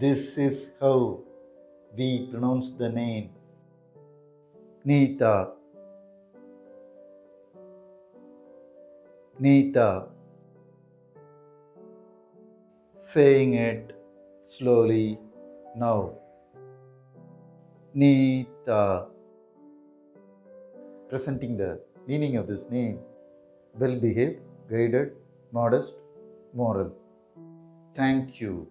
This is how we pronounce the name. Nita. Nita. Saying it slowly now. Nita. Presenting the meaning of this name well behaved, guided, modest, moral. Thank you.